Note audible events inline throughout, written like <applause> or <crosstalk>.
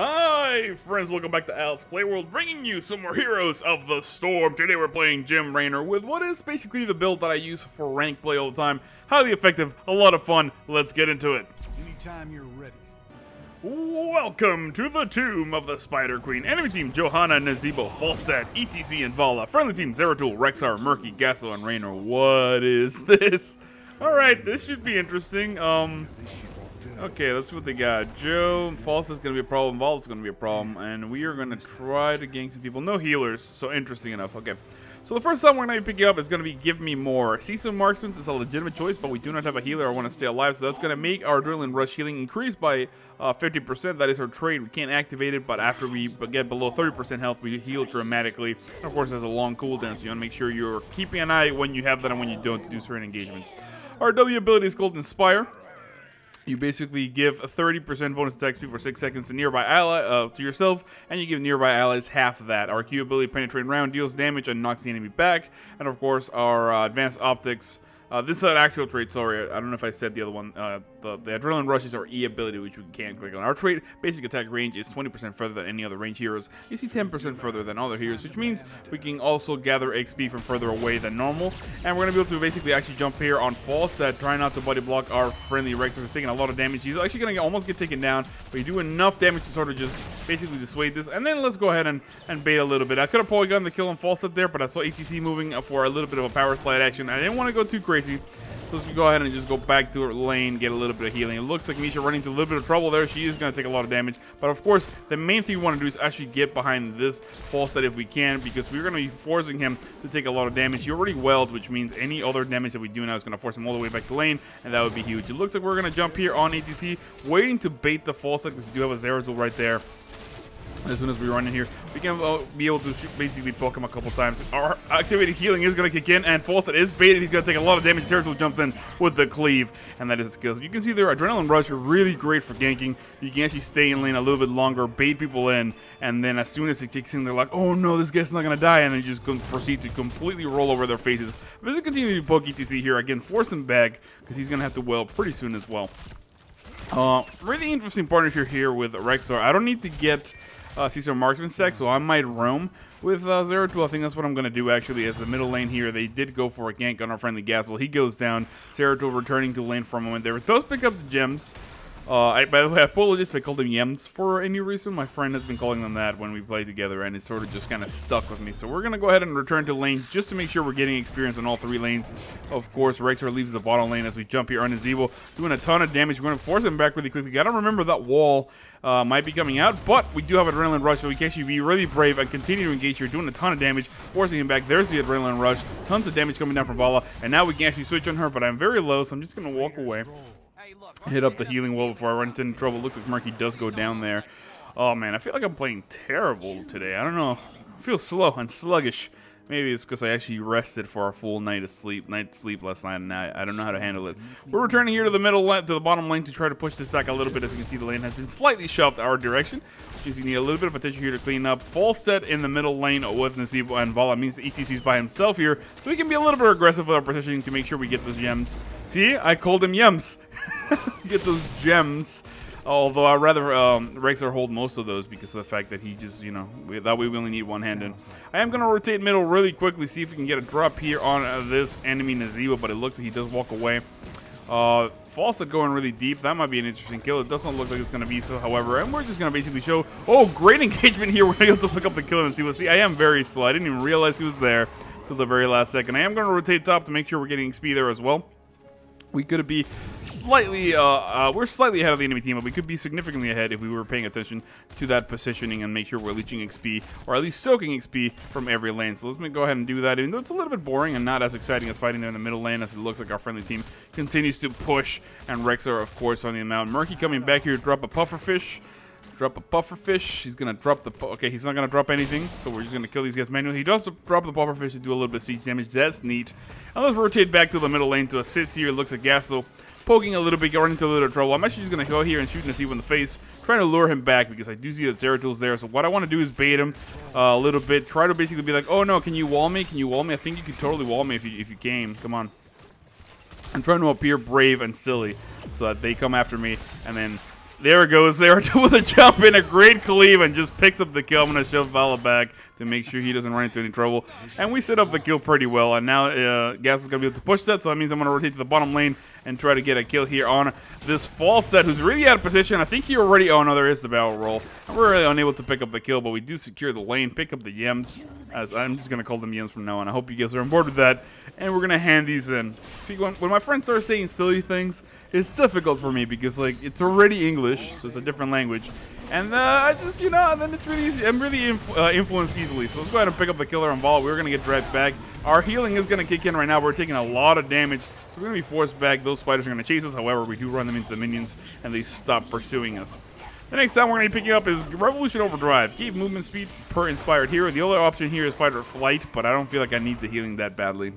Hi, friends. Welcome back to Al's Playworld, bringing you some more Heroes of the Storm. Today we're playing Jim Raynor with what is basically the build that I use for rank play all the time. Highly effective, a lot of fun. Let's get into it. Anytime you're ready. Welcome to the Tomb of the Spider Queen. Enemy team Johanna, Nazeebo, Falstad, ETC, and Valla. Friendly team Zeratul, Rexxar, Murky, Gazlowe, and Raynor. What is <laughs> this? Alright, this should be interesting. Um, Okay, let's see what they got. Joe, False is going to be a problem. Vault is going to be a problem. And we are going to try to gank some people. No healers, so interesting enough. Okay. So the first time we're going to be picking up is going to be Give Me More. Seasoned Marksman is a legitimate choice, but we do not have a healer. I want to stay alive, so that's going to make our Adrenaline Rush healing increase by 50%. Uh, that is our trade. We can't activate it, but after we get below 30% health, we heal dramatically. Of course, there's a long cooldown, so you want to make sure you're keeping an eye when you have that and when you don't to do certain engagements. Our W ability is called Inspire you basically give a 30% bonus attack speed for 6 seconds to nearby ally uh, to yourself, and you give nearby allies half of that. Our Q ability, Penetrating Round, deals damage and knocks the enemy back. And of course, our uh, Advanced Optics uh, this is an actual trait, sorry. I don't know if I said the other one. Uh, the, the Adrenaline Rush is our E ability, which we can click on. Our trait basic attack range is 20% further than any other range heroes. You see 10% further than other heroes, which means we can also gather XP from further away than normal. And we're going to be able to basically actually jump here on Falstad, try not to body block our friendly Rex. He's taking a lot of damage. He's actually going to almost get taken down, but you do enough damage to sort of just basically dissuade this. And then let's go ahead and, and bait a little bit. I could have probably gotten the kill on Falstad there, but I saw ETC moving for a little bit of a power slide action. I didn't want to go too crazy. So let's go ahead and just go back to her lane, get a little bit of healing. It looks like Misha running into a little bit of trouble there. She is going to take a lot of damage. But of course, the main thing we want to do is actually get behind this Falstad if we can, because we're going to be forcing him to take a lot of damage. He already welled, which means any other damage that we do now is going to force him all the way back to lane, and that would be huge. It looks like we're going to jump here on ETC, waiting to bait the Falstad, because we do have a Zeratul right there as soon as we run in here. We can uh, be able to basically poke him a couple times. Our activated healing is going to kick in, and Falstad is baited. He's going to take a lot of damage. Zeratul jumps in with the cleave, and that is skills. You can see there, Adrenaline Rush are really great for ganking. You can actually stay in lane a little bit longer, bait people in, and then as soon as it kicks in, they're like, oh no, this guy's not going to die, and then just proceed to completely roll over their faces. But as continue to poke ETC here, again, force him back, because he's going to have to well pretty soon as well. Uh, really interesting partnership here with Rexxar. I don't need to get uh, Seasoned Marksman stack, so I might roam with uh, Zeratul. I think that's what I'm going to do, actually, as the middle lane here. They did go for a gank on our friendly Gazlowe. He goes down. Zeratul returning to lane for a moment there. It does pick up the gems. Uh, I, by the way, I apologize if I called them Yems for any reason. My friend has been calling them that when we play together, and it's sort of just kind of stuck with me. So we're going to go ahead and return to lane just to make sure we're getting experience on all three lanes. Of course, Rexxar leaves the bottom lane as we jump here on his evil, doing a ton of damage. We're going to force him back really quickly. I don't remember that wall uh, might be coming out, but we do have Adrenaline Rush, so we can actually be really brave and continue to engage here, doing a ton of damage, forcing him back. There's the Adrenaline Rush. Tons of damage coming down from Valla, and now we can actually switch on her, but I'm very low, so I'm just going to walk away hit up the healing wall before I run into trouble. Looks like Murky does go down there. Oh man, I feel like I'm playing terrible today. I don't know. I feel slow and sluggish. Maybe it's because I actually rested for a full night of sleep, night sleep last night, and I, I don't know how to handle it. We're returning here to the middle, lane, to the bottom lane to try to push this back a little bit. As you can see, the lane has been slightly shoved our direction, which means you need a little bit of attention here to clean up. Falstad in the middle lane with Nazeebo and Valla means ETC's by himself here, so we can be a little bit aggressive with our positioning to make sure we get those gems. See, I called him Yems. <laughs> get those gems. Although I'd rather um, Rexxar hold most of those because of the fact that he just, you know, we, that way we only need one hand in. I am going to rotate middle really quickly, see if we can get a drop here on uh, this enemy Nazeebo, but it looks like he does walk away. Uh, Falstad going really deep. That might be an interesting kill. It doesn't look like it's going to be so, however. And we're just going to basically show... Oh, great <laughs> engagement here. <laughs> We're able to pick up the kill and see what... See, I am very slow. I didn't even realize he was there till the very last second. I am going to rotate top to make sure we're getting XP there as well we could be slightly, uh, uh, we're slightly ahead of the enemy team, but we could be significantly ahead if we were paying attention to that positioning and make sure we're leeching XP, or at least soaking XP from every lane. So let's go ahead and do that, even though it's a little bit boring and not as exciting as fighting there in the middle lane, as it looks like our friendly team continues to push, and Rexxar, of course, on the amount. Murky coming back here to drop a pufferfish. Drop a puffer fish. He's to drop the... Okay, he's not to drop anything, so we're just to kill these guys manually. He does drop the puffer fish to do a little bit of siege damage. That's neat. And let's rotate back to the middle lane to assist here. Looks like Gazlowe poking a little bit, running into a little trouble. I'm actually just to go here and shoot Nazeebo in the face, trying to lure him back because I do see that Zeratul's there. So what I want to do is bait him uh, a little bit, try to basically be like, oh no, can you wall me? Can you wall me? I think you could totally wall me if you, if you came. Come on. I'm trying to appear brave and silly so that they come after me and then There it goes. There <laughs> with a jump in a great cleave and just picks up the kill. I'm going to shove Valla back to make sure he doesn't run into any trouble. And we set up the kill pretty well. And now uh, Gas is going to be able to push that. So that means I'm going to rotate to the bottom lane and try to get a kill here on this Falstad, who's really out of position. I think he already... Oh, no, there is the battle roll. And we're really unable to pick up the kill, but we do secure the lane, pick up the Yems, as I'm just going to call them Yems from now on. I hope you guys are on board with that. And we're going to hand these in. See, when, when my friends start saying silly things, it's difficult for me because, like, it's already English, so it's a different language. And uh, I just, you know, and then it's really easy. I'm really uh, influenced easily. So let's go ahead and pick up the killer on Valla. We're going to get dragged back. Our healing is going to kick in right now. We're taking a lot of damage. So we're going to be forced back. Those spiders are going to chase us. However, we do run them into the minions, and they stop pursuing us. The next time we're going to be picking up is Revolution Overdrive. Gave movement speed per inspired hero. The other option here is Fight or Flight, but I don't feel like I need the healing that badly.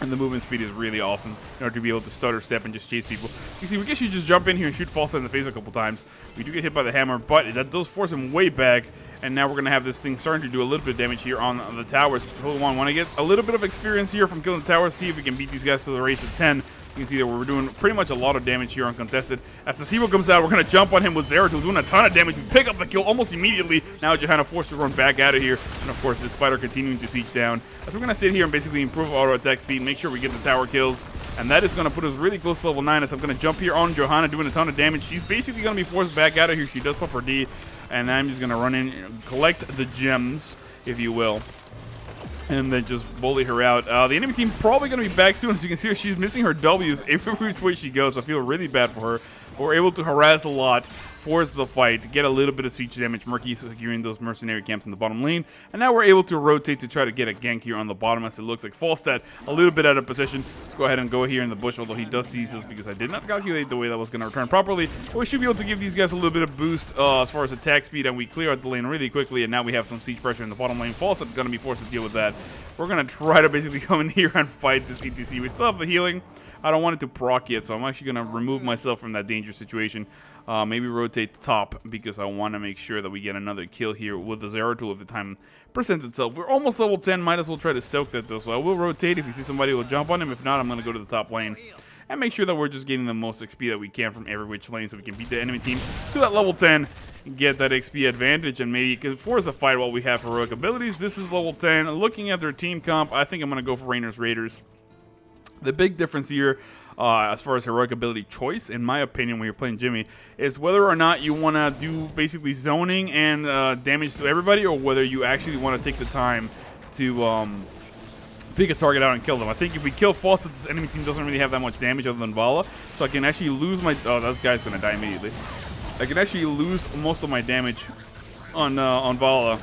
And the movement speed is really awesome in order to be able to stutter step and just chase people. You see, we guess you just jump in here and shoot Falstad in the face a couple times. We do get hit by the hammer, but that does force him way back. And now we're going to have this thing starting to do a little bit of damage here on the towers. On, want to get a little bit of experience here from killing the towers, see if we can beat these guys to the race of 10. You can see that we're doing pretty much a lot of damage here uncontested. As Nazeebo comes out, we're going to jump on him with Zeratul, doing a ton of damage. We pick up the kill almost immediately. Now Johanna forced to run back out of here. And of course, this spider continuing to siege down. As we're going to sit here and basically improve auto attack speed, make sure we get the tower kills. And that is going to put us really close to level 9 as I'm going to jump here on Johanna doing a ton of damage. She's basically going to be forced back out of here. She does pop her D. And I'm just going to run in and collect the gems, if you will and then just bully her out. Uh, the enemy team probably going to be back soon. As you can see, she's missing her W's every <laughs> which way she goes. I feel really bad for her. We're able to harass a lot force the fight, get a little bit of siege damage. Murky securing those mercenary camps in the bottom lane. And now we're able to rotate to try to get a gank here on the bottom as it looks like Falstad a little bit out of position. Let's go ahead and go here in the bush, although he does seize us because I did not calculate the way that was going to return properly. But we should be able to give these guys a little bit of boost uh, as far as attack speed, and we clear out the lane really quickly, and now we have some siege pressure in the bottom lane. Falstad's going to be forced to deal with that. We're going to try to basically <laughs> come in here and fight this ETC. We still have the healing. I don't want it to proc yet, so I'm actually going to remove myself from that dangerous situation. Uh, maybe rotate the top because I want to make sure that we get another kill here with the Zeratul if the time presents itself. We're almost level 10. Might as well try to soak that though. So I will rotate. If you see somebody, we'll jump on him. If not, I'm going to go to the top lane and make sure that we're just getting the most XP that we can from every which lane so we can beat the enemy team to that level 10 get that XP advantage and maybe force a fight while we have heroic abilities. This is level 10. Looking at their team comp, I think I'm going to go for Raynor's Raiders. The big difference here, uh, as far as heroic ability choice, in my opinion, when you're playing Jimmy, is whether or not you want to do basically zoning and uh, damage to everybody, or whether you actually want to take the time to um, pick a target out and kill them. I think if we kill Falstad, this enemy team doesn't really have that much damage other than Valla, so I can actually lose my... Oh, that guy's going to die immediately. I can actually lose most of my damage on uh, on Valla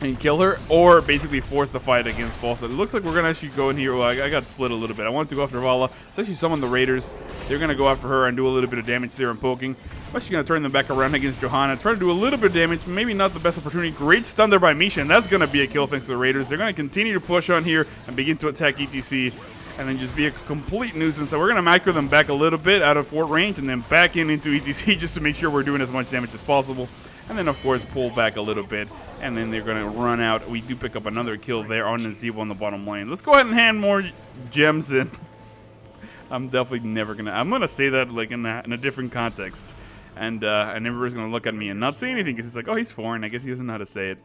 and kill her, or basically force the fight against Falsa. It looks like we're going to actually go in here. Well, I, I, got split a little bit. I wanted to go after Valla. It's actually summon the Raiders. They're going to go after her and do a little bit of damage there and poking. I'm actually going to turn them back around against Johanna. Try to do a little bit of damage. Maybe not the best opportunity. Great stun there by Misha, and that's going to be a kill thanks to the Raiders. They're going to continue to push on here and begin to attack ETC and then just be a complete nuisance. So we're going to macro them back a little bit out of fort range and then back in into ETC <laughs> just to make sure we're doing as much damage as possible. And then, of course, pull back a little bit. And then they're going to run out. We do pick up another kill there on Nazeebo on the bottom lane. Let's go ahead and hand more gems in. <laughs> I'm definitely never going to... I'm going to say that like in a, in a different context. And, uh, and everybody's going to look at me and not say anything because it's like, oh, he's foreign. I guess he doesn't know how to say it.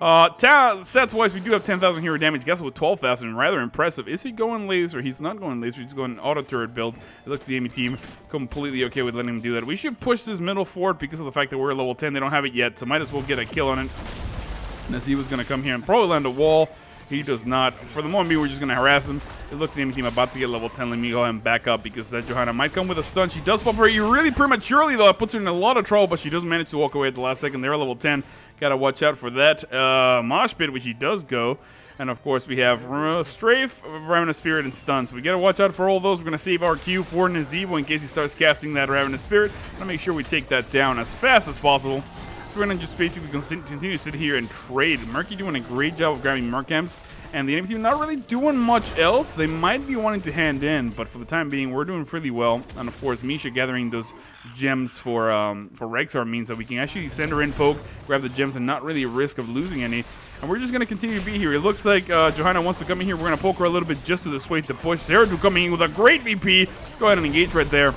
Uh, stats-wise, we do have 10,000 hero damage. Guess with 12,000, rather impressive. Is he going laser? He's not going laser. He's going auto turret build. It looks the enemy team completely okay with letting him do that. We should push this middle forward because of the fact that we're level 10. They don't have it yet, so might as well get a kill on it. As he was going to come here and probably land a wall. He does not. For the moment we're just going to harass him. It looks the enemy team about to get level 10. Let me go ahead and back up because that Johanna might come with a stun. She does pop her really prematurely, though. It puts her in a lot of trouble, but she does manage to walk away at the last second. They're level 10. Got to watch out for that. Uh, Mosh Pit, which he does go. And of course, we have uh, Strafe, Ravenous Spirit, and Stun. So we got to watch out for all those. We're to save our Q for Nazeebo in case he starts casting that Ravenous Spirit. Gonna make sure we take that down as fast as possible. We're to just basically continue to sit here and trade. Murky doing a great job of grabbing Mercamps. And the enemy team not really doing much else. They might be wanting to hand in, but for the time being, we're doing pretty well. And of course, Misha gathering those gems for um, for Rexxar means that we can actually send her in, poke, grab the gems, and not really risk of losing any. And we're just going to continue to be here. It looks like uh, Johanna wants to come in here. We're going to poke her a little bit just to dissuade the push. Zeratul coming in with a great VP. Let's go ahead and engage right there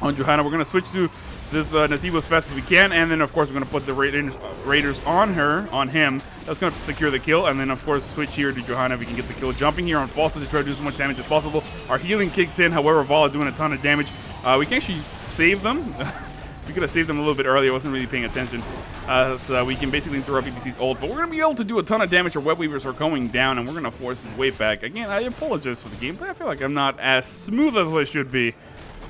on Johanna. We're going to switch to this uh, Nazeebo as fast as we can, and then of course we're gonna put the Raiders, uh, Raiders on her, on him. That's gonna secure the kill, and then of course switch here to Johanna we can get the kill. Jumping here on Falstad to try to do as much damage as possible. Our healing kicks in, however, Valla doing a ton of damage. Uh, we can actually save them. <laughs> we could have saved them a little bit earlier. I wasn't really paying attention. Uh, so we can basically interrupt ETC's ult, but we're going to be able to do a ton of damage. Our web weavers are going down, and we're going to force this way back. Again, I apologize for the gameplay. I feel like I'm not as smooth as I should be.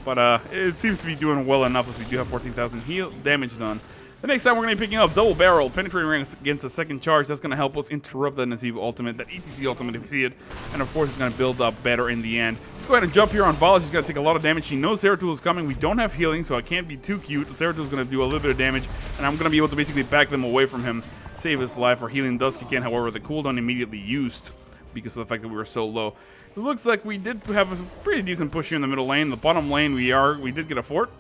But uh, it seems to be doing well enough as we do have 14,000 heal damage done. The next time we're going to be picking up Double Barrel, Penetrating against a second charge. That's going to help us interrupt that Nazeebo ultimate, that ETC ultimate if we see it. And of course, it's going to build up better in the end. Let's go ahead and jump here on Valla. She's going to take a lot of damage. She knows Zeratul is coming. We don't have healing, so I can't be too cute. Zeratul is going to do a little bit of damage, and I'm going to be able to basically back them away from him, save his life. Our healing does kick however, the cooldown immediately used because of the fact that we were so low. It looks like we did have a pretty decent push here in the middle lane. The bottom lane, we are we did get a fort.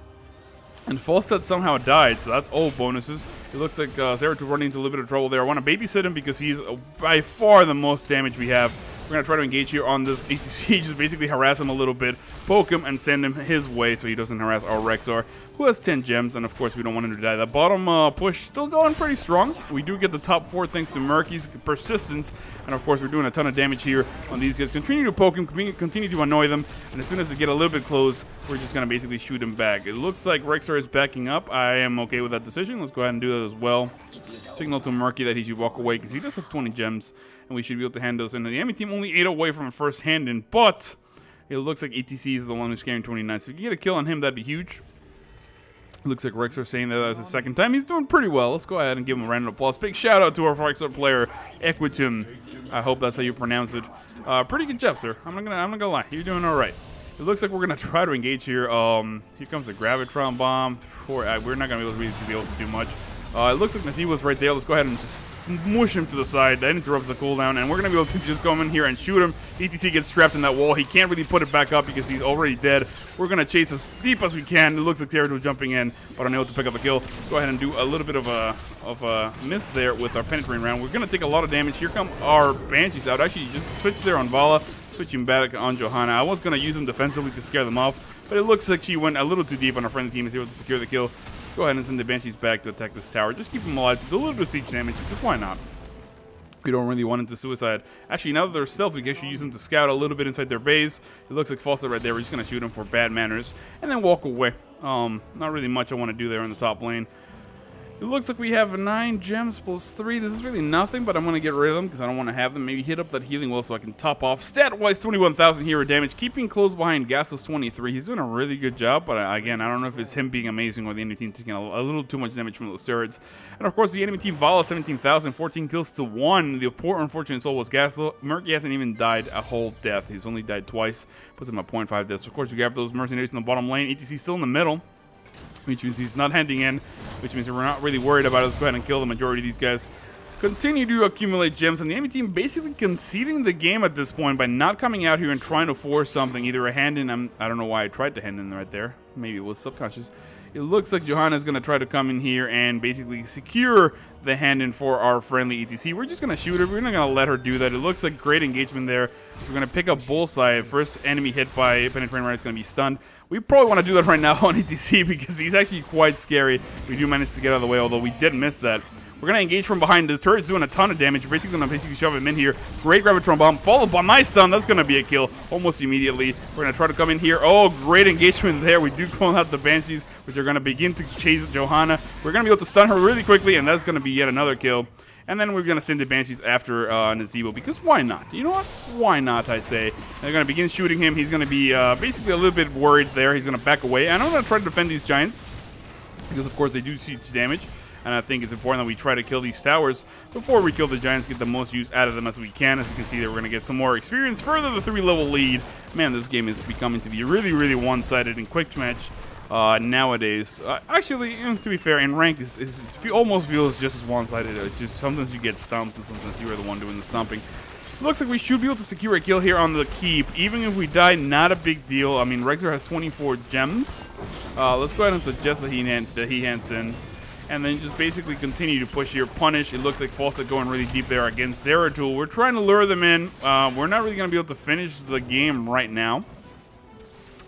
And Falstad somehow died, so that's all bonuses. It looks like uh, Zeratul running into a little bit of trouble there. I want to babysit him because he's by far the most damage we have. We're going to try to engage here on this <laughs> ETC, just basically harass him a little bit, poke him, and send him his way so he doesn't harass our Rexxar, who has 10 gems, and of course we don't want him to die. The bottom uh, push still going pretty strong. We do get the top four thanks to Murky's persistence, and of course we're doing a ton of damage here on these guys. Continue to poke him, continue to annoy them, and as soon as they get a little bit close, we're just going to basically shoot him back. It looks like Rexxar is backing up. I am okay with that decision. Let's go ahead and do that as well. Signal to Murky that he should walk away because he does have 20 gems and we should be able to hand those in. The enemy team only 8 away from a first hand in, but it looks like ETC is the one who's carrying 29. So if you get a kill on him, that'd be huge. Looks like Rexxar saying that as a second time. He's doing pretty well. Let's go ahead and give him a round of applause. Big shout out to our Rexxar player, Equitum. I hope that's how you pronounce it. Uh, pretty good job, sir. I'm not gonna I'm not gonna lie. You're doing all right. It looks like we're gonna <laughs> try to engage here. Um, here comes the gravitron bomb. Uh, we're not gonna be able to, be able to do much. Uh, it looks like Nazeebo was right there. Let's go ahead and just mush him to the side. That interrupts the cooldown, and we're going to be able to just come in here and shoot him. ETC gets trapped in that wall. He can't really put it back up because he's already dead. We're going to chase as deep as we can. It looks like Zeratul jumping in, but unable to pick up a kill. Let's go ahead and do a little bit of a, of a miss there with our penetrating round. We're going to take a lot of damage. Here come our Banshees out. Actually, just switch there on Valla, switching back on Johanna. I was going to use them defensively to scare them off, but it looks like she went a little too deep on our friendly team and was able to secure the kill. Go ahead and send the Banshees back to attack this tower. Just keep them alive to do a little bit of siege damage, because why not? We don't really want into suicide. Actually, now that they're stealth, we actually use them to scout a little bit inside their base. It looks like Falstad right there. We're just going to shoot them for bad manners and then walk away. Um, not really much I want to do there in the top lane. It looks like we have 9 gems plus 3. This is really nothing, but I'm going to get rid of them because I don't want to have them. Maybe hit up that healing well so I can top off. Stat-wise, 21,000 hero damage. Keeping close behind Gazlowe's 23. He's doing a really good job, but uh, again, I don't know if it's him being amazing or the enemy team taking a, little too much damage from those turrets. And of course, the enemy team, Valla, 17,000, 14 kills to 1. The poor unfortunate soul was Gastos. Murky hasn't even died a whole death. He's only died twice. Puts him at 0.5 deaths. Of course, you have those mercenaries in the bottom lane. ETC still in the middle which means he's not handing in, which means we're not really worried about it. Let's go ahead and kill the majority of these guys. Continue to accumulate gems, and the enemy team basically conceding the game at this point by not coming out here and trying to force something, either a hand in. I'm, I don't know why I tried to hand in right there. Maybe it was subconscious. It looks like Johanna is going to try to come in here and basically secure the hand in for our friendly ETC. We're just going to shoot her. We're not going to let her do that. It looks like great engagement there. So we're going to pick up Bullseye. First enemy hit by Penetrating Round is going to be stunned. We probably want to do that right now <laughs> on ETC because he's actually quite scary. We do manage to get out of the way, although we did miss that. We're going to engage from behind. The turret's doing a ton of damage. We're basically going to basically shove him in here. Great Gravitron Bomb, followed by my stun. That's going to be a kill almost immediately. We're going to try to come in here. Oh, great engagement <laughs> there. We do call out the Banshees, which are going to begin to chase Johanna. We're going to be able to stun her really quickly, and that's going to be yet another kill. And then we're going to send the Banshees after uh, Nazeebo, because why not? You know what? Why not, I say. They're going to begin shooting him. He's going to be uh, basically a little bit worried there. He's going to back away. And I'm going to try to defend these Giants, because of course they do siege damage and I think it's important that we try to kill these towers before we kill the Giants, get the most use out of them as we can. As you can see, that we're going to get some more experience, further the three-level lead. Man, this game is becoming to be really, really one-sided in quick match uh, nowadays. Uh, actually, to be fair, in ranked, is, is almost feels just as one-sided. It's just sometimes you get stumped, and sometimes you are the one doing the stumping. Looks like we should be able to secure a kill here on the keep. Even if we die, not a big deal. I mean, Rexxar has 24 gems. Uh, let's go ahead and suggest that he, hand, that he hands in and then just basically continue to push here. Punish. It looks like Falstad going really deep there against Zeratul. We're trying to lure them in. Uh, we're not really going to be able to finish the game right now.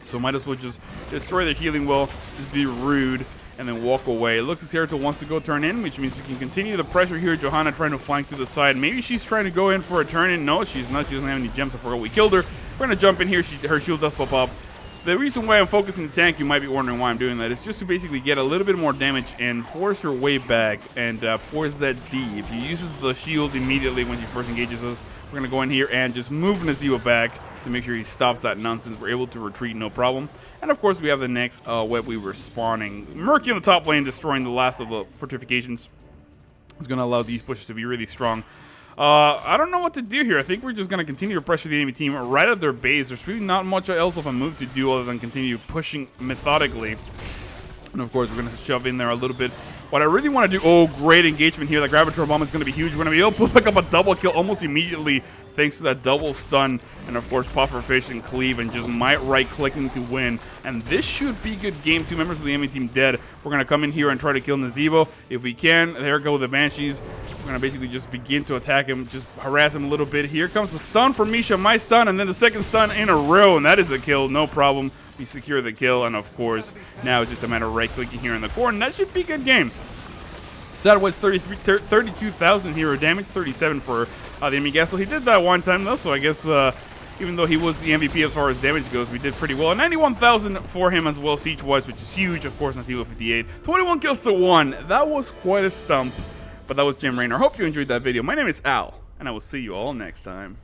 So might as well just destroy the healing well, just be rude, and then walk away. It looks as Zeratul wants to go turn in, which means we can continue the pressure here. Johanna trying to flank to the side. Maybe she's trying to go in for a turn in. No, she's not. She doesn't have any gems. I forgot we killed her. We're going to jump in here. She, her shield does pop up. The reason why I'm focusing the tank, you might be wondering why I'm doing that, is just to basically get a little bit more damage and force her way back and uh, force that D. If he uses the shield immediately when she first engages us, we're going to go in here and just move Nazeebo back to make sure he stops that nonsense. We're able to retreat, no problem. And of course, we have the next uh, web we were spawning. Murky on the top lane, destroying the last of the fortifications. It's going to allow these pushes to be really strong. Uh, I don't know what to do here. I think we're just going to continue to pressure the enemy team right at their base. There's really not much else of a move to do other than continue pushing methodically. And of course, we're going to shove in there a little bit. What I really want to do... Oh, great engagement here. The Gravitator Bomb is going to be huge. We're going to be able to pick up a double kill almost immediately thanks to that double stun. And of course, Pufferfish and Cleave and just might right-clicking to win. And this should be good game. Two members of the enemy team dead. We're going to come in here and try to kill Nazeebo. If we can, there go the Banshees. We're going to basically just begin to attack him, just harass him a little bit. Here comes the stun from Misha, my stun, and then the second stun in a row. And that is a kill, no problem. We secure the kill, and of course, now it's just a matter of right-clicking here in the corner. That should be good game. Saturway's 32,000 hero damage, 37 for uh, the enemy Gazlowe. He did that one time, though, so I guess uh, even though he was the MVP as far as damage goes, we did pretty well. 91,000 for him as well, siege-wise, which is huge, of course, on Zero 58. 21 kills to 1. That was quite a stump, but that was Jim Raynor. Hope you enjoyed that video. My name is Al, and I will see you all next time.